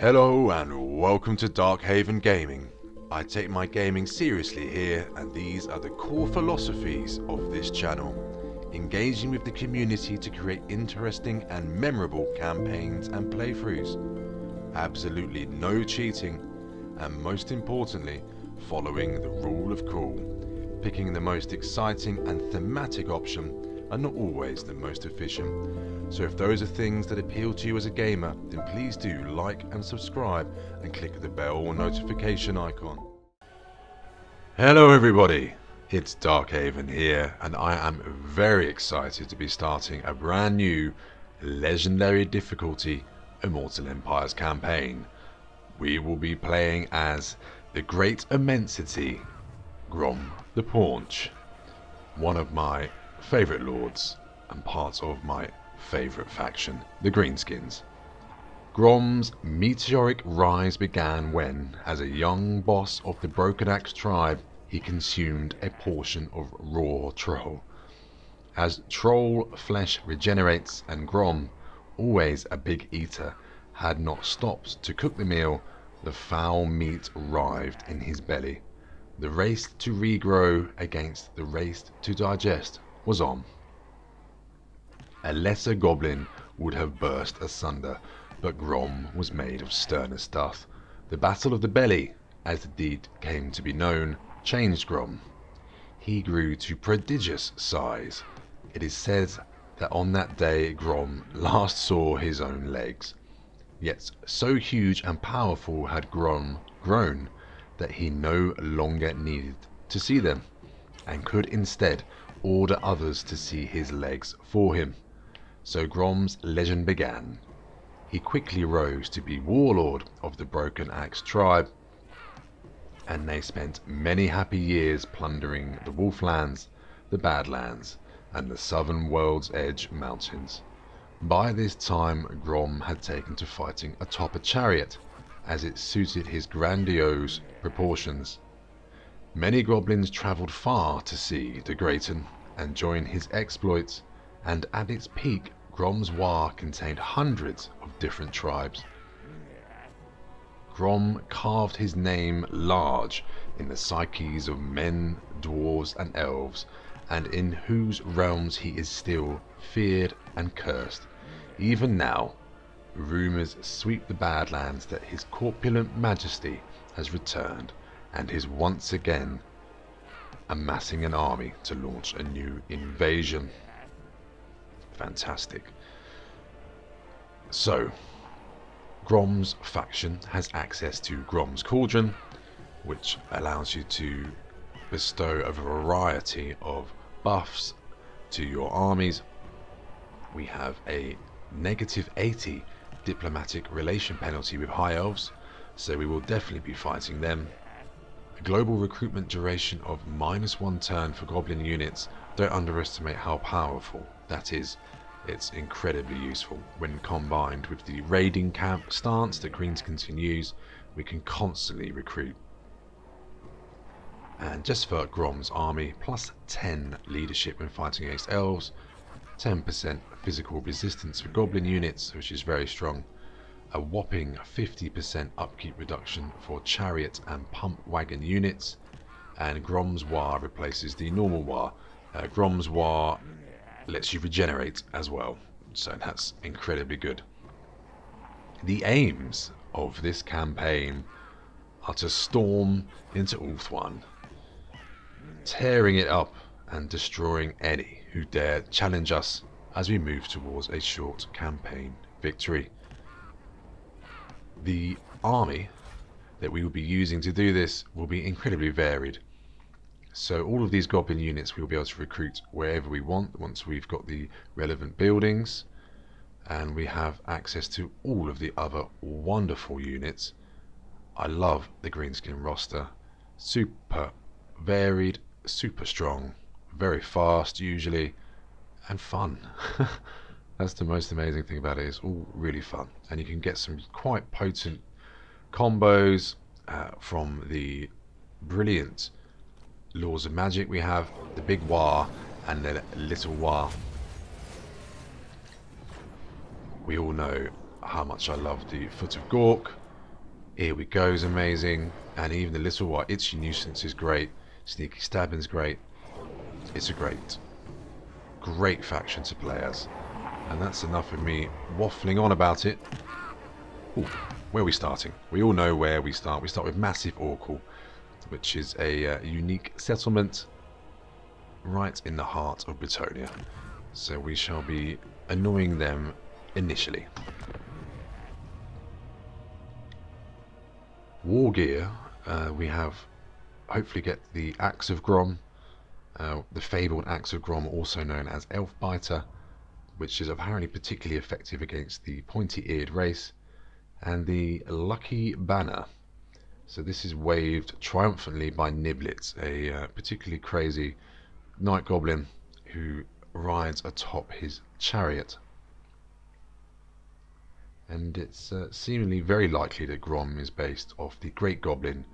Hello and welcome to Darkhaven Gaming. I take my gaming seriously here and these are the core philosophies of this channel. Engaging with the community to create interesting and memorable campaigns and playthroughs. Absolutely no cheating and most importantly following the rule of cool. Picking the most exciting and thematic option are not always the most efficient. So if those are things that appeal to you as a gamer, then please do like and subscribe and click the bell or notification icon. Hello everybody, it's Darkhaven here and I am very excited to be starting a brand new legendary difficulty Immortal Empires campaign. We will be playing as the Great Immensity, Grom the Paunch, one of my favourite lords and part of my favourite faction, the Greenskins. Grom's meteoric rise began when, as a young boss of the Broken Axe tribe, he consumed a portion of raw troll. As troll flesh regenerates and Grom, always a big eater, had not stopped to cook the meal, the foul meat writhed in his belly. The race to regrow against the race to digest was on. A lesser goblin would have burst asunder, but Grom was made of sterner stuff. The Battle of the Belly, as the deed came to be known, changed Grom. He grew to prodigious size. It is said that on that day Grom last saw his own legs. Yet so huge and powerful had Grom grown that he no longer needed to see them, and could instead order others to see his legs for him. So Grom's legend began. He quickly rose to be warlord of the Broken Axe tribe, and they spent many happy years plundering the Wolflands, the Badlands, and the southern World's Edge mountains. By this time Grom had taken to fighting atop a chariot, as it suited his grandiose proportions. Many goblins travelled far to see the Grayton and join his exploits, and at its peak Grom's War contained hundreds of different tribes. Grom carved his name large in the psyches of men, dwarves, and elves, and in whose realms he is still feared and cursed. Even now, rumours sweep the Badlands that his corpulent majesty has returned and is once again amassing an army to launch a new invasion. Fantastic. So, Grom's faction has access to Grom's Cauldron, which allows you to bestow a variety of buffs to your armies. We have a negative 80 diplomatic relation penalty with High Elves, so we will definitely be fighting them. Global recruitment duration of minus one turn for Goblin units. Don't underestimate how powerful that is. It's incredibly useful when combined with the raiding camp stance that Greenskin can use. We can constantly recruit. And just for Grom's army, plus 10 leadership when fighting against elves, 10% physical resistance for goblin units, which is very strong, a whopping 50% upkeep reduction for chariot and pump wagon units, and Grom's War replaces the normal War. Uh, Grom's War lets you regenerate as well, so that's incredibly good. The aims of this campaign are to storm into Ulthuan, tearing it up and destroying any who dare challenge us as we move towards a short campaign victory. The army that we will be using to do this will be incredibly varied. So all of these goblin units we'll be able to recruit wherever we want once we've got the relevant buildings and we have access to all of the other wonderful units. I love the Greenskin roster. Super varied, super strong, very fast usually, and fun. That's the most amazing thing about it. It's all really fun, and you can get some quite potent combos uh, from the brilliant lores of magic we have, the big War and the little War. We all know how much I love the Foot of Gork, Here we go is amazing. And even the little white itchy nuisance is great. Sneaky Stabbing is great. It's a great, great faction to play as. And that's enough of me waffling on about it. Ooh, where are we starting? We all know where we start. We start with Massif Orcal, which is a uh, unique settlement right in the heart of Bretonnia. So we shall be annoying them initially. War gear, uh, we have hopefully get the Axe of Grom, uh, the fabled Axe of Grom, also known as Elf Biter, which is apparently particularly effective against the pointy-eared race, and the Lucky Banner. So this is waved triumphantly by Niblet, a uh, particularly crazy Night Goblin who rides atop his chariot. And it's uh, seemingly very likely that Grom is based off the Great Goblin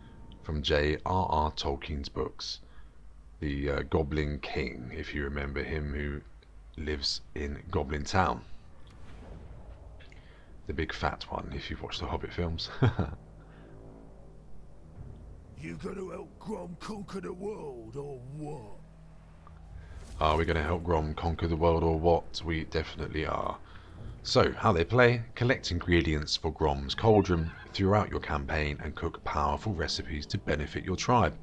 from J.R.R. Tolkien's books. The uh, Goblin King, if you remember him, who lives in Goblin Town. The big fat one, if you've watched the Hobbit films. you gonna help Grom conquer the world, or what? Are we going to help Grom conquer the world or what? We definitely are. So, how they play, collect ingredients for Grom's cauldron throughout your campaign and cook powerful recipes to benefit your tribe.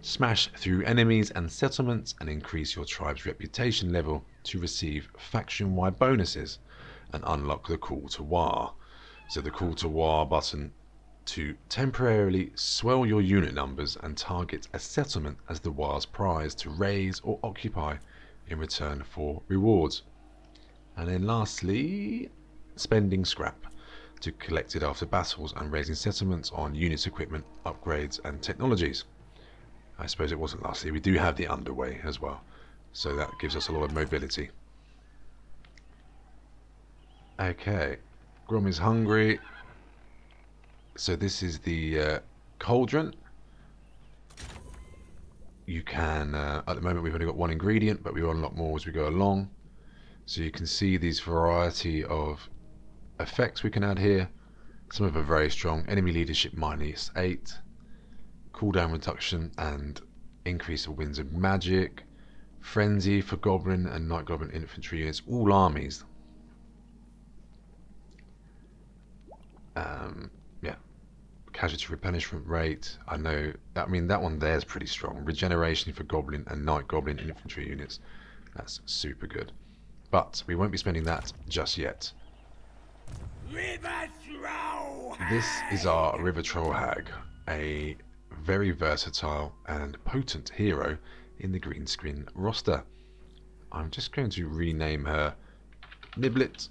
Smash through enemies and settlements and increase your tribe's reputation level to receive faction-wide bonuses and unlock the Call to War. So the Call to War button to temporarily swell your unit numbers and target a settlement as the war's prize to raise or occupy in return for rewards. And then lastly, spending scrap to collect it after battles and raising settlements on units, equipment, upgrades and technologies. I suppose it wasn't lastly, we do have the underway as well, so that gives us a lot of mobility. Okay, Grom is hungry, so this is the uh, cauldron. You can, uh, at the moment we've only got one ingredient, but we will unlock more as we go along. So you can see these variety of effects we can add here. Some of them are very strong. Enemy leadership minus 8. Cooldown reduction and increase of winds of magic. Frenzy for Goblin and Night Goblin infantry units. All armies. Um, casualty replenishment rate. I know, I mean, that one there is pretty strong. Regeneration for Goblin and Night Goblin infantry units. That's super good. But we won't be spending that just yet. This is our River Troll Hag, a very versatile and potent hero in the Greenskin roster. I'm just going to rename her Niblet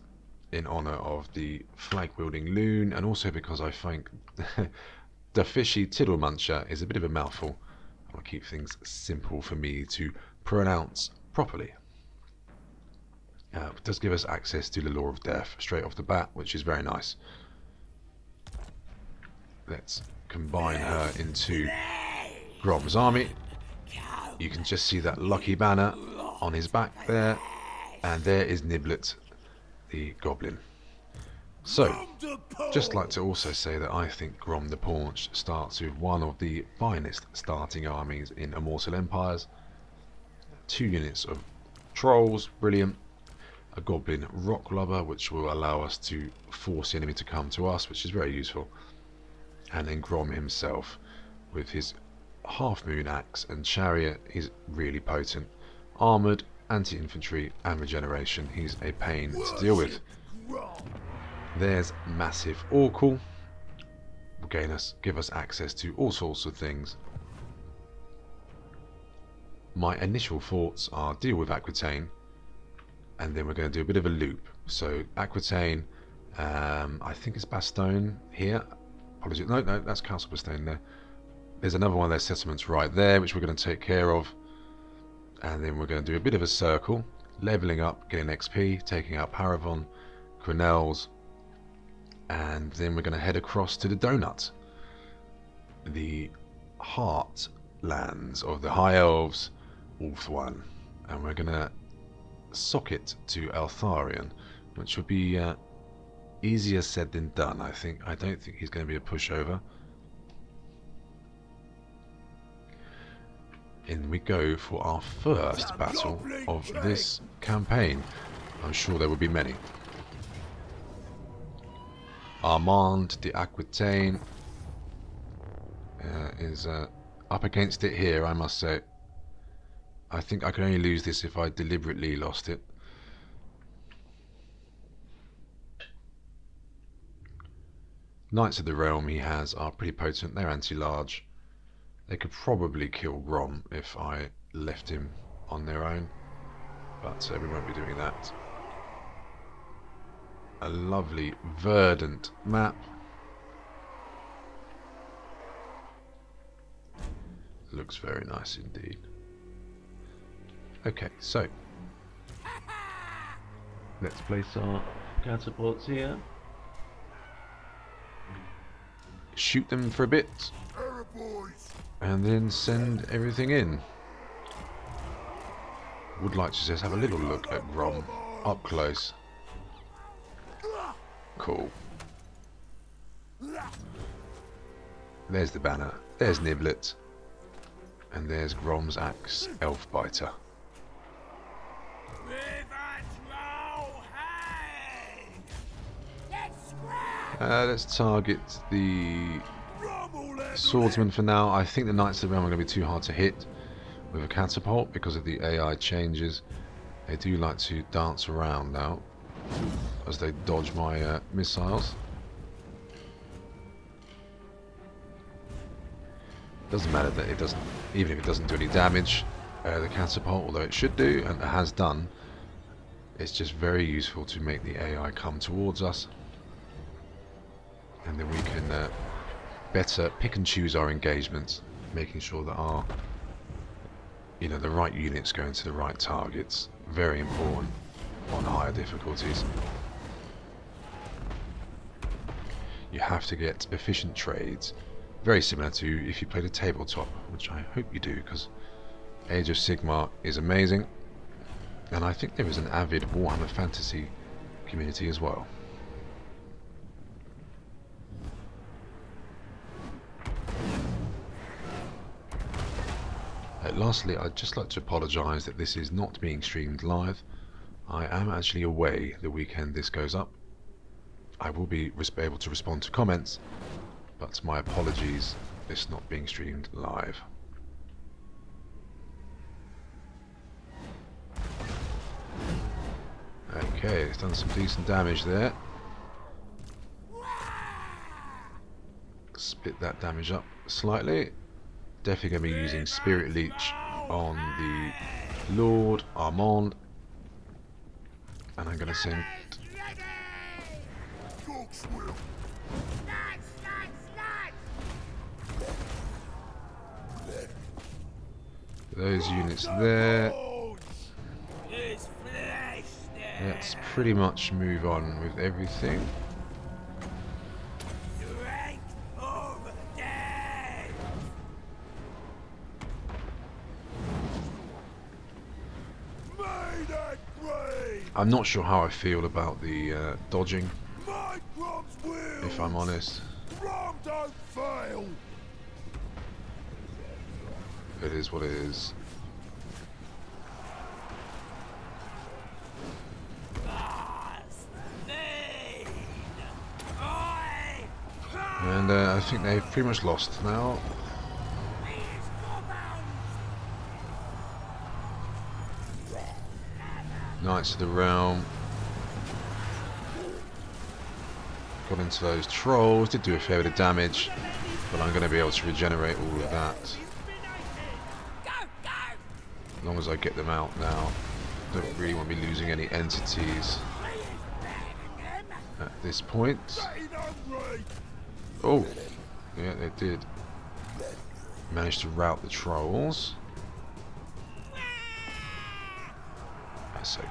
in honor of the flag-wielding loon, and also because I think the fishy tittle muncher is a bit of a mouthful. I'll keep things simple for me to pronounce properly. Uh, it does give us access to the Lore of Death straight off the bat, which is very nice. Let's combine her into Grom's army. You can just see that lucky banner on his back there. And there is Niblet the Goblin. So, just like to also say that I think Grom the Paunch starts with one of the finest starting armies in Immortal Empires. Two units of trolls, brilliant. A Goblin Rock Lobber, which will allow us to force the enemy to come to us, which is very useful. And then Grom himself, with his Half Moon Axe and Chariot, is really potent. Armoured, anti-infantry and regeneration. He's a pain to deal with. There's Massif Orcal. Will gain us, give us access to all sorts of things. My initial thoughts are deal with Aquitaine, and then we're going to do a bit of a loop. So Aquitaine, um, I think it's Bastogne here. Apologies, no, no, that's Castle Bastogne there. There's another one of their settlements right there, which we're going to take care of and then we're going to do a bit of a circle leveling up getting XP taking out Parravon Quenelles and then we're going to head across to the donut the heartlands of the High Elves Ulthuan and we're going to sock it to Eltharion which would be uh, easier said than done. I think I don't think he's going to be a pushover. In we go for our first battle of this campaign. I'm sure there will be many. Armand de Aquitaine uh, is uh, up against it here, I must say. I think I can only lose this if I deliberately lost it. Knights of the Realm he has are pretty potent. They're anti-large. They could probably kill Grom if I left him on their own. But uh, we won't be doing that. A lovely verdant map. Looks very nice indeed. Okay, so let's place our catapults here. shoot them for a bit, and then send everything in. Would like to just have a little look at Grom up close. Cool. There's the banner. There's Niblet. And there's Grom's axe, Elf Biter. Uh, let's target the swordsman for now. I think the Knights of the Realm are going to be too hard to hit with a catapult because of the AI changes. They do like to dance around now as they dodge my uh, missiles. Doesn't matter that it doesn't, even if it doesn't do any damage, uh, the catapult, although it should do, and it has done, it's just very useful to make the AI come towards us and then we can uh, better pick and choose our engagements, making sure that our you know the right units go into the right targets. Very important on higher difficulties. You have to get efficient trades, very similar to if you played a tabletop, which I hope you do, because Age of Sigmar is amazing, and I think there is an avid Warhammer Fantasy community as well. Lastly, I'd just like to apologise that this is not being streamed live. I am actually away the weekend this goes up. I will be able to respond to comments, but my apologies, this not being streamed live. Okay, it's done some decent damage there. Split that damage up slightly. Definitely going to be using Spirit Leech on the Lord Armand. And I'm going to send... Those units there. Let's pretty much move on with everything. I'm not sure how I feel about the uh, dodging, if I'm honest. It is what it is. And uh, I think they've pretty much lost now. Knights of the Realm. Got into those trolls, did do a fair bit of damage, but I'm going to be able to regenerate all of that. As long as I get them out now. Don't really want to be losing any entities at this point. Oh, yeah, they did. Managed to rout the trolls.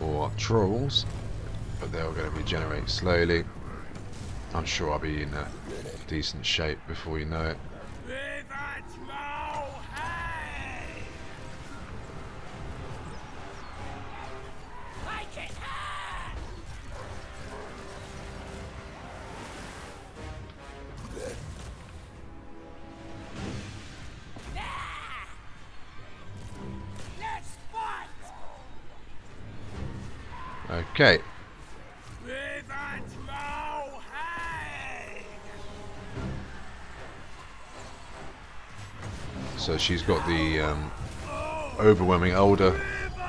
or trolls, but they're going to regenerate slowly. I'm sure I'll be in a decent shape before you know it. Okay. So she's got the um, overwhelming older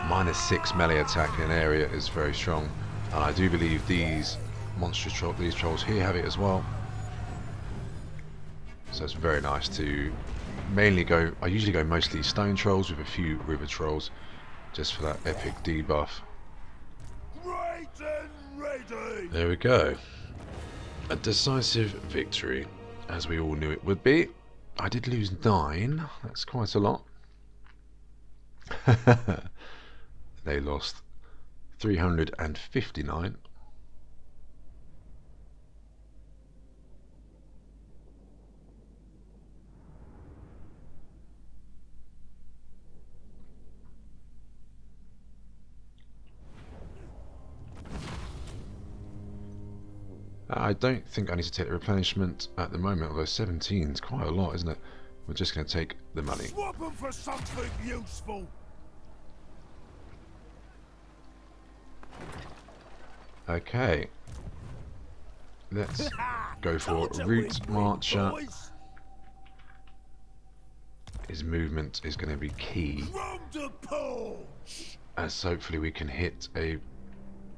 minus six melee attack in area is very strong, and I do believe these monstrous tro these trolls here have it as well. So it's very nice to mainly go. I usually go mostly stone trolls with a few river trolls, just for that epic debuff. There we go. A decisive victory, as we all knew it would be. I did lose nine. That's quite a lot. they lost 359. Uh, I don't think I need to take the replenishment at the moment, although 17 is quite a lot, isn't it? We're just going to take the money. Swap them for something useful. Okay. Let's go for Route Marcher. His movement is going to be key. As hopefully we can hit a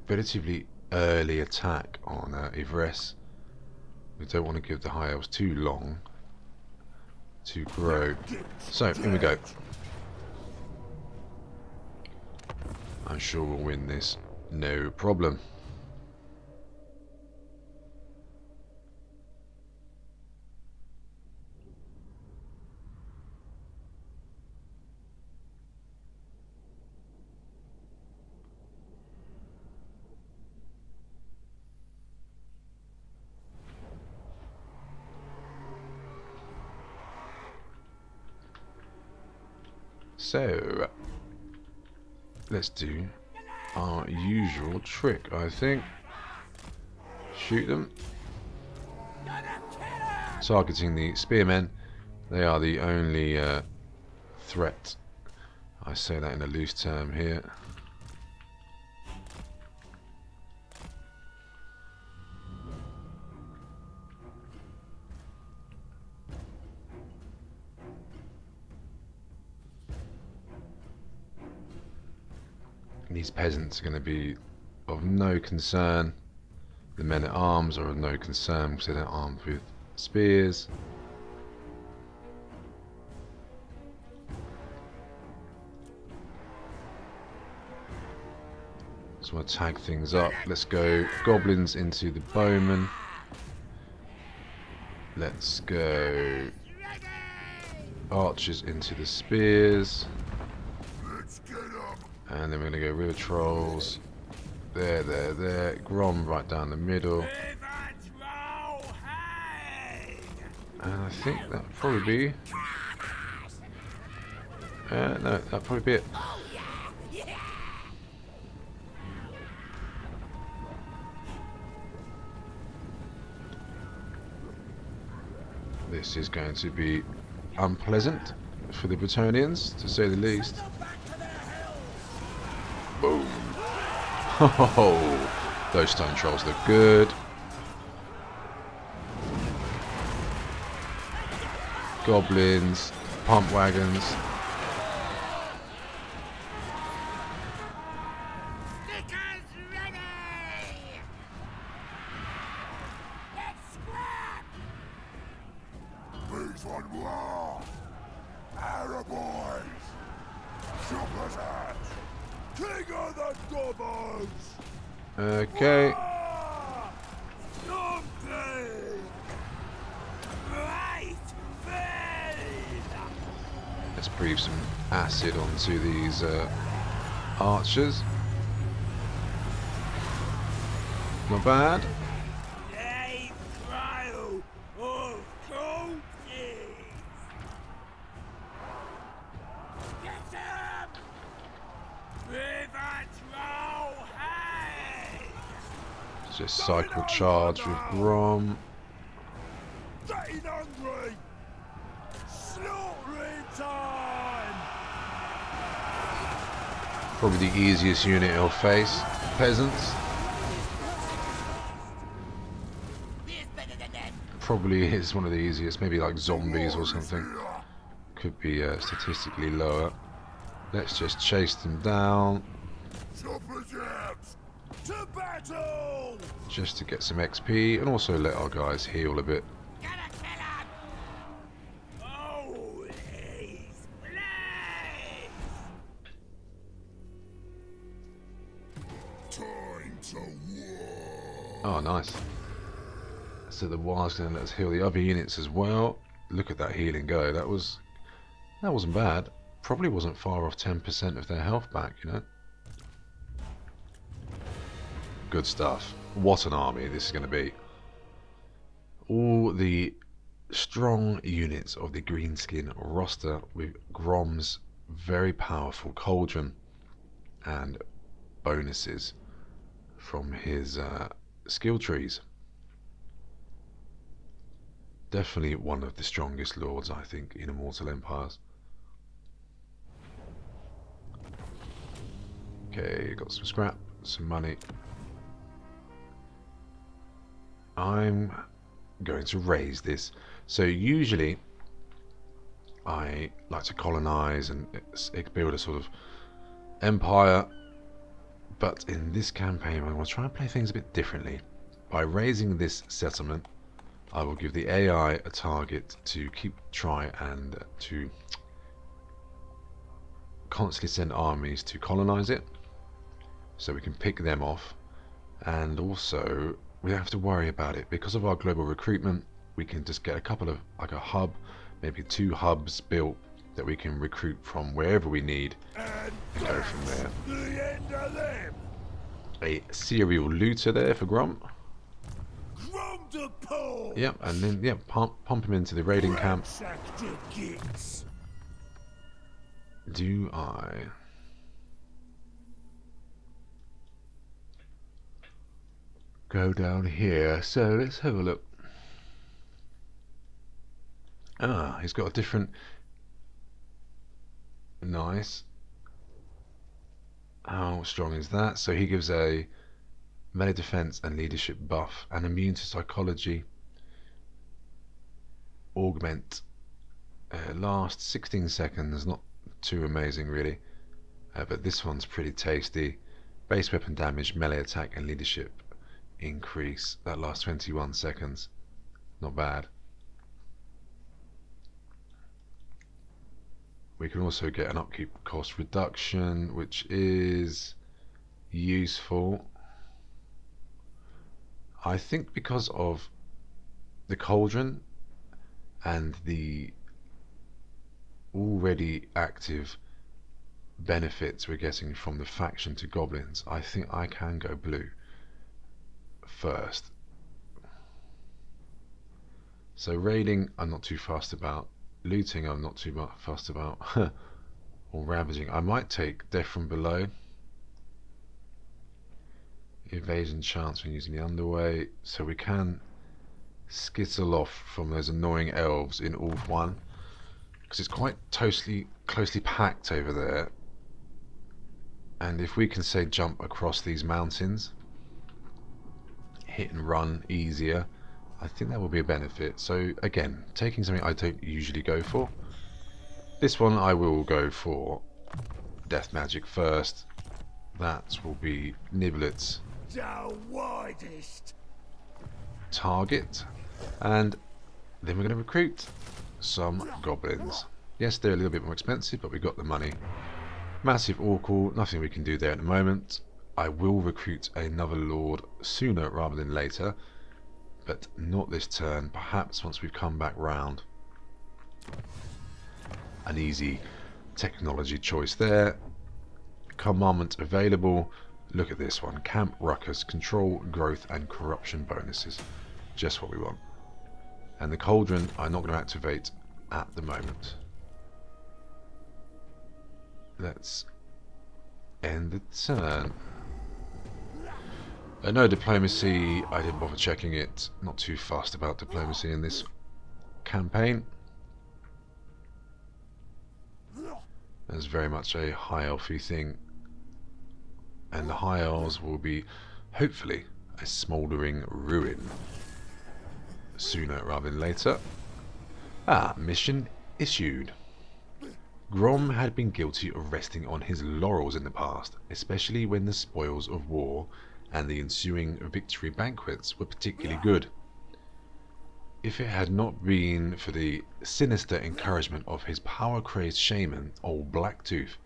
relatively early attack on uh, Yvresse. We don't want to give the high elves too long to grow. So, here we go. I'm sure we'll win this. No problem. So, let's do our usual trick, I think. Shoot them. Targeting the spearmen. They are the only uh, threat. I say that in a loose term here. These peasants are going to be of no concern. The men at arms are of no concern because they're armed with spears. Want to tag things up. Let's go goblins into the bowmen. Let's go archers into the spears. And then we're going to go River Trolls. There, there, there. Grom right down the middle. And I think that'll probably be... Uh, no, that'll probably be it. This is going to be unpleasant for the Bretonnians, to say the least. Oh, those stone trolls look good. Goblins, pump wagons. Acid onto these uh, archers. Not bad. Just cycle charge with Grom. Getting hungry! Slaughtering time! Probably the easiest unit he'll face. Peasants. Probably is one of the easiest, maybe like zombies or something. Could be uh, statistically lower. Let's just chase them down just to get some XP and also let our guys heal a bit. Wire's going to let us heal the other units as well. Look at that healing go. That was that wasn't bad. Probably wasn't far off 10% of their health back, you know. Good stuff. What an army this is going to be. All the strong units of the Greenskin roster with Grom's very powerful cauldron and bonuses from his uh, skill trees. Definitely one of the strongest lords, I think, in Immortal Empires. Okay, got some scrap, some money. I'm going to raise this. So usually I like to colonize and s- eh, build a sort of empire but in this campaign I'm going to try and play things a bit differently. By raising this settlement I will give the AI a target to keep try and to constantly send armies to colonize it so we can pick them off and also we don't have to worry about it because of our global recruitment we can just get a couple of like a hub maybe two hubs built that we can recruit from wherever we need And go from there the end of them! a serial looter there for Grump Grom to pull! Yep and then yeah pump, pump him into the raiding camp. Ransack to gits! do I? Go down here. So let's have a look. Ah he's got a different nice. How strong is that? So he gives a melee defense and leadership buff and immune to psychology augment. Uh, last 16 seconds not too amazing really. Uh, but this one's pretty tasty. Base weapon damage melee attack and leadership increase. That lasts 21 seconds. Not bad. We can also get an upkeep cost reduction which is useful I think because of the cauldron and the already active benefits we're getting from the faction to goblins, I think I can go blue first. So raiding, I'm not too fussed about. Looting, I'm not too fussed about. or ravaging, I might take death from below. Evasion chance when using the underway, so we can skittle off from those annoying elves in Ulthuan because it's quite closely closely packed over there. And if we can say jump across these mountains hit and run easier I think that will be a benefit. So again taking something I don't usually go for this one I will go for. Death magic first. That will be Niblet's The widest! target and then we're going to recruit some goblins. Yes, they're a little bit more expensive, but we got the money. Massif Orcal, nothing we can do there at the moment. I will recruit another lord sooner rather than later, but not this turn. Perhaps once we've come back round. An easy technology choice there. Commandment available. Look at this one. Camp Ruckus. Control, growth and corruption bonuses. Just what we want. And the Cauldron I'm not going to activate at the moment. Let's end the turn. Uh, no diplomacy, I didn't bother checking it. Not too fast about diplomacy in this campaign. There's very much a high elfy thing. And the high elves will be, hopefully, a smouldering ruin. Sooner rather than later. Ah, mission issued. Grom had been guilty of resting on his laurels in the past, especially when the spoils of war and the ensuing victory banquets were particularly good. If it had not been for the sinister encouragement of his power-crazed shaman, old Blacktooth,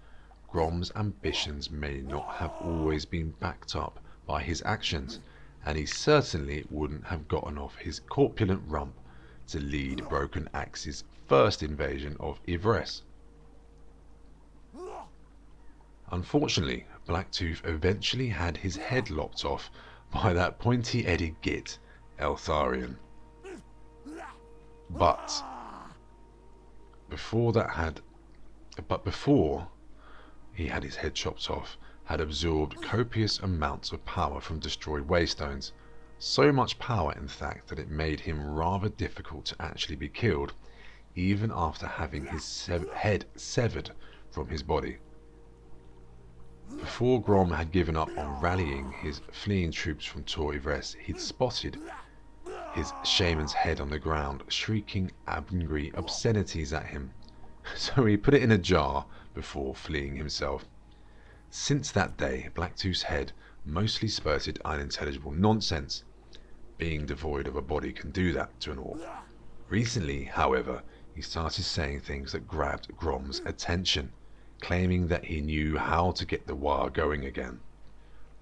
Grom's ambitions may not have always been backed up by his actions, and he certainly wouldn't have gotten off his corpulent rump to lead Broken Axe's first invasion of Yvresse. Unfortunately, Blacktooth eventually had his head lopped off by that pointy-headed git, Eltharion. But before that had but before he had his head chopped off, had absorbed copious amounts of power from destroyed waystones. So much power, in fact, that it made him rather difficult to actually be killed, even after having his sev head severed from his body. Before Grom had given up on rallying his fleeing troops from Tor Yvresse, he'd spotted his shaman's head on the ground, shrieking angry obscenities at him. So he put it in a jar before fleeing himself. Since that day, Blacktooth's head mostly spurted unintelligible nonsense. Being devoid of a body can do that to an orc. Recently, however, he started saying things that grabbed Grom's attention claiming that he knew how to get the war going again.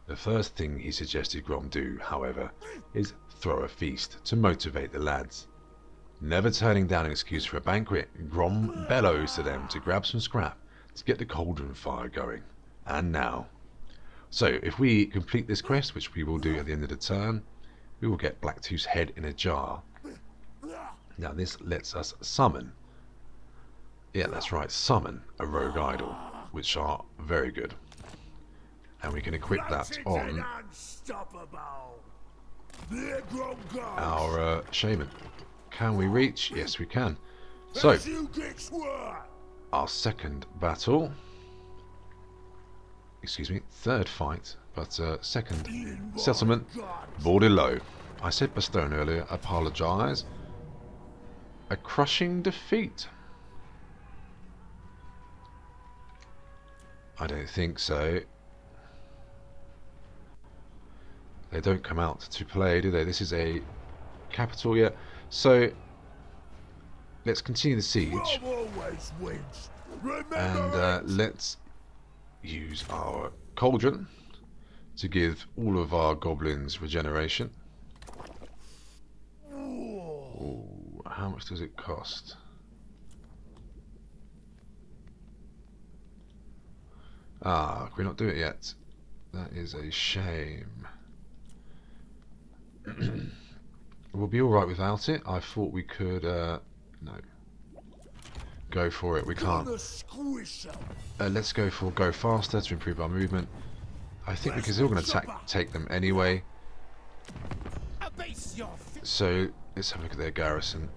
The first thing he suggested Grom do, however, is throw a feast to motivate the lads. Never turning down an excuse for a banquet, Grom bellows to them to grab some scrap to get the cauldron fire going. And now. So, if we complete this quest, which we will do at the end of the turn, we will get Blacktooth's head in a jar. Now this lets us summon yeah, that's right. Summon a rogue idol, which are very good. And we can equip that on our uh, shaman. Can we reach? Yes, we can. So, our second battle. Excuse me, third fight, but uh, second settlement, Bordeleaux. I said Bastogne earlier, apologise. A crushing defeat. I don't think so. They don't come out to play, do they? This is a capital yet. So, let's continue the siege. And uh, let's use our cauldron to give all of our goblins regeneration. Ooh, how much does it cost? Ah, can we not do it yet? That is a shame. we'll be alright without it. I thought we could, uh, no. Go for it, we can't. Uh, let's go for go faster to improve our movement. I think because they're all going to take them anyway. So, let's have a look at their garrison.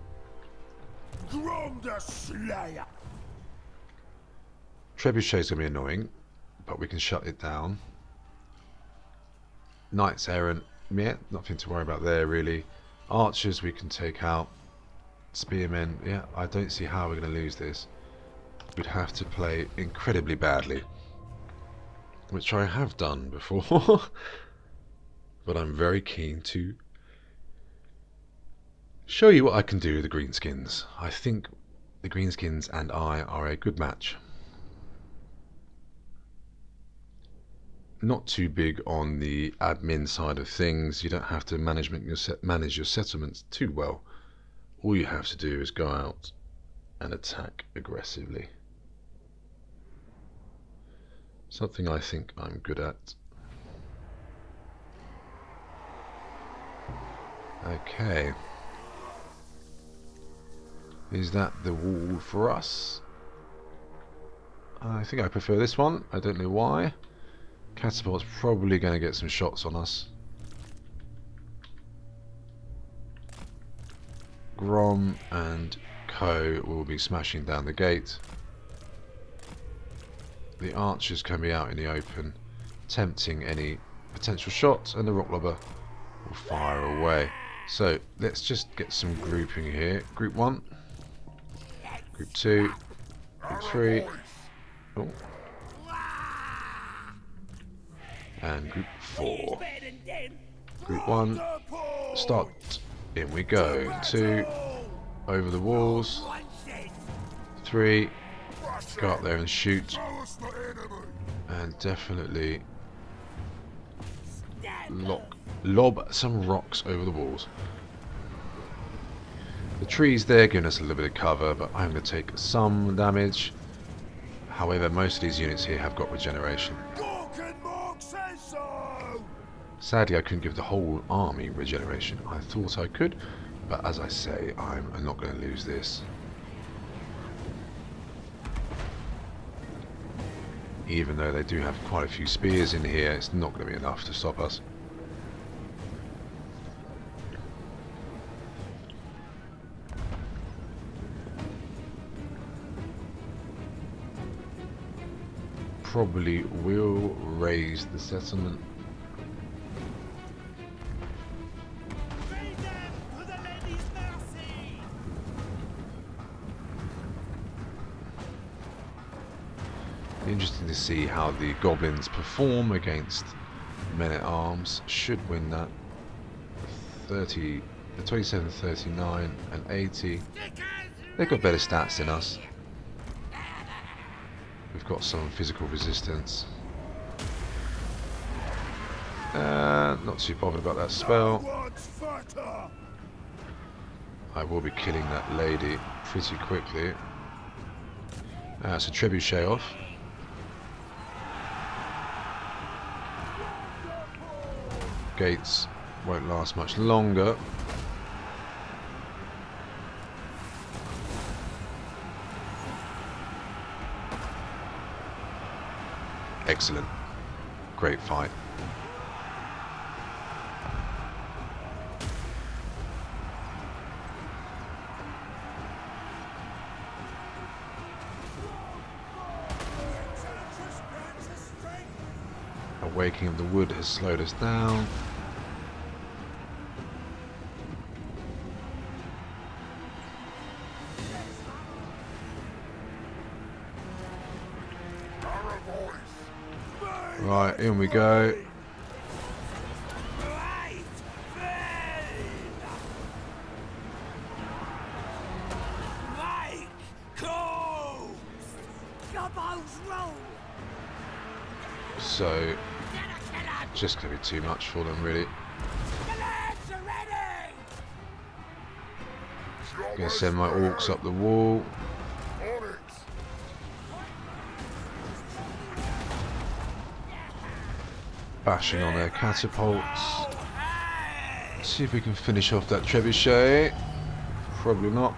Trebuchet is going to be annoying but we can shut it down. Knights errant, yeah, nothing to worry about there really. Archers we can take out. Spearmen, yeah, I don't see how we're going to lose this. We'd have to play incredibly badly. Which I have done before. but I'm very keen to show you what I can do with the Greenskins. I think the Greenskins and I are a good match. not too big on the admin side of things. You don't have to management your manage your settlements too well. All you have to do is go out and attack aggressively. Something I think I'm good at. Okay. Is that the wall for us? I think I prefer this one. I don't know why. Catapult's probably going to get some shots on us. Grom and Co will be smashing down the gate. The archers can be out in the open, tempting any potential shots, and the rock lobber will fire away. So let's just get some grouping here. Group one, group two, group three, oh. and group four. Group one, start. In we go. Two, over the walls. Three, go up there and shoot. And definitely lock, lob some rocks over the walls. The trees there giving us a little bit of cover, but I'm going to take some damage. However, most of these units here have got regeneration. Sadly, I couldn't give the whole army regeneration. I thought I could, but as I say, I'm not going to lose this. Even though they do have quite a few spears in here, it's not going to be enough to stop us. Probably will raze the settlement see how the goblins perform against men at arms. Should win that. 30, 27, 39, and 80. They've got better stats than us. We've got some physical resistance. Uh, not too bothered about that spell. I will be killing that lady pretty quickly. Uh, so trebuchet off. Gates won't last much longer. Excellent. Great fight. Awakening of the wood has slowed us down. Right, in we go. So, just going to be too much for them, really. Gonna send my orcs up the wall. Bashing on their catapults. See if we can finish off that trebuchet. Probably not.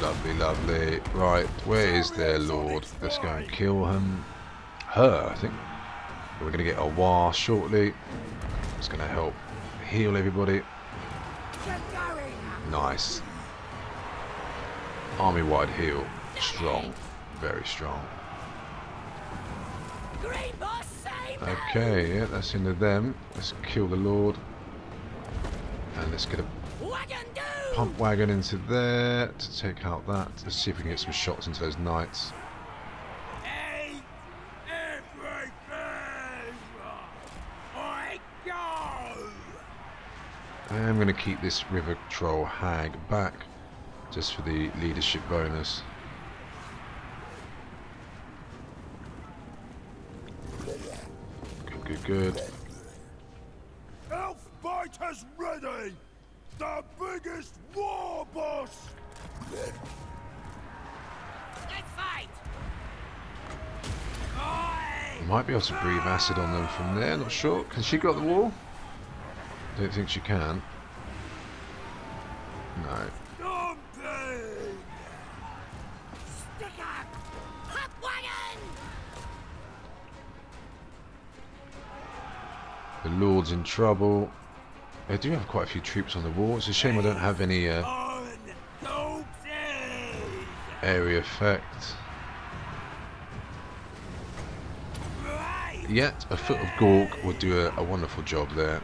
Lovely, lovely. Right, where is their lord? Let's go and kill him. Her, I think. We're going to get a Waaagh shortly. It's going to help heal everybody. Nice. Army-wide heal. Strong. Very strong. Okay, yeah, that's into them. Let's kill the Lord. And let's get a pump wagon into there to take out that. Let's see if we can get some shots into those knights. I am going to keep this river troll hag back just for the leadership bonus. Good, good, good. Elf biters ready. The biggest war boss! Let's fight! Might be able to breathe acid on them from there, not sure. Can she go up the wall? Don't think she can. No. The Lord's in trouble. I do have quite a few troops on the wall. It's a shame I don't have any uh, area effect. Yet, a foot of Gork would do a, a wonderful job there.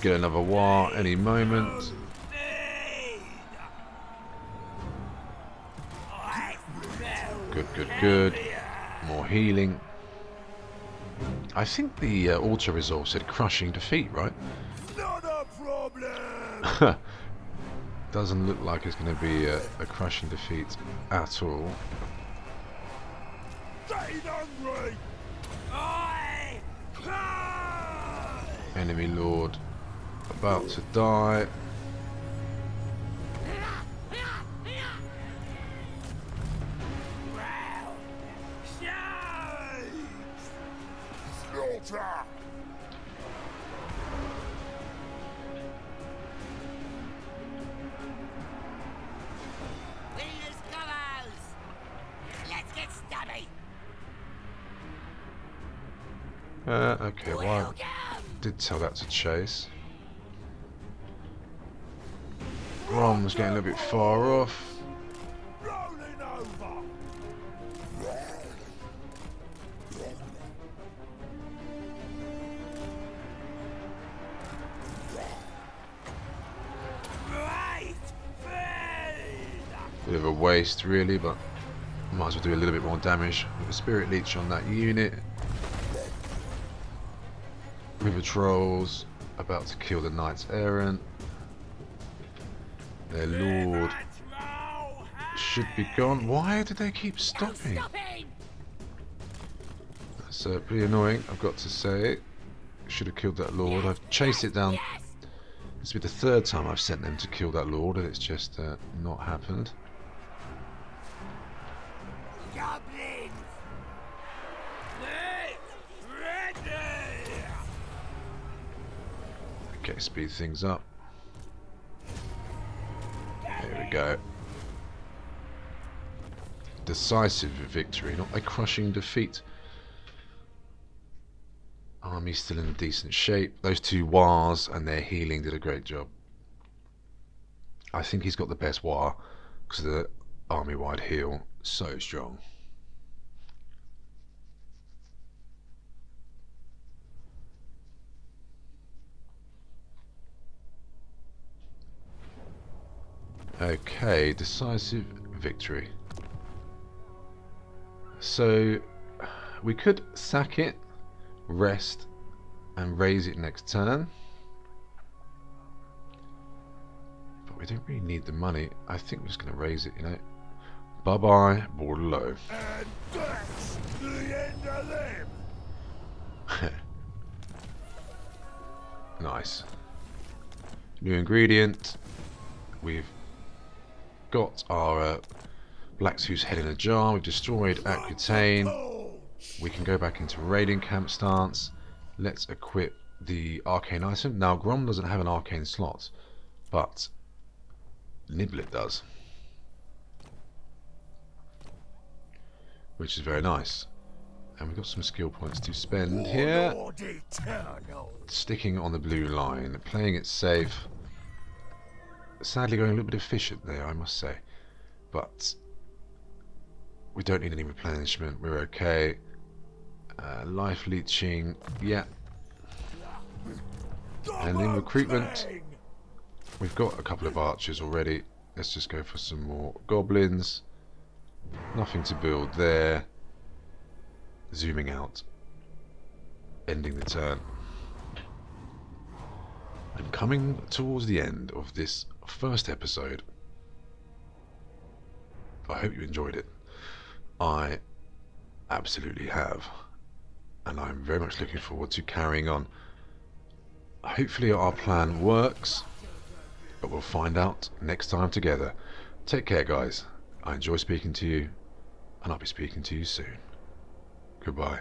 Should get another Waaagh any moment. Speed! I smell Good, good, good. More healing. I think the uh, auto resolve said crushing defeat, right? not a problem! Doesn't look like it's going to be a, a crushing defeat at all. Enemy lord about to die. Uh, okay, well, I did tell that to chase. Grom's getting a bit far off. Bit of a waste, really, but might as well do a little bit more damage with a Spirit Leech on that unit. River Trolls about to kill the Knights Errant. Their Lord should be gone. Why do they keep stopping? That's uh, pretty annoying, I've got to say. Should have killed that Lord. I've chased it down. This will be the third time I've sent them to kill that Lord, and it's just uh, not happened. Okay, speed things up. Go. Decisive victory, not a crushing defeat. Army still in decent shape. Those two Waaaghs and their healing did a great job. I think he's got the best Waaagh because the army-wide heal so strong. Okay, decisive victory. So we could sack it, rest, and raze it next turn. But we don't really need the money. I think we're just going to raze it, you know. Bye bye, Bordeleaux. And that's the end of them! nice. New ingredient. We've got our uh, Black Suit's head in a jar. We've destroyed Aquitaine. We can go back into raiding camp stance. Let's equip the arcane item. Now Grom doesn't have an arcane slot, but Nibbla does. Which is very nice. And we've got some skill points to spend here. Sticking on the blue line, playing it safe. Sadly going a little bit efficient there, I must say. But we don't need any replenishment, we're okay. Uh, life leeching, yeah. And in recruitment, we've got a couple of archers already. Let's just go for some more goblins. Nothing to build there. Zooming out. Ending the turn. I'm coming towards the end of this first episode. I hope you enjoyed it. I absolutely have. And I'm very much looking forward to carrying on. Hopefully, our plan works, but we'll find out next time together. Take care, guys. I enjoy speaking to you, and I'll be speaking to you soon. Goodbye.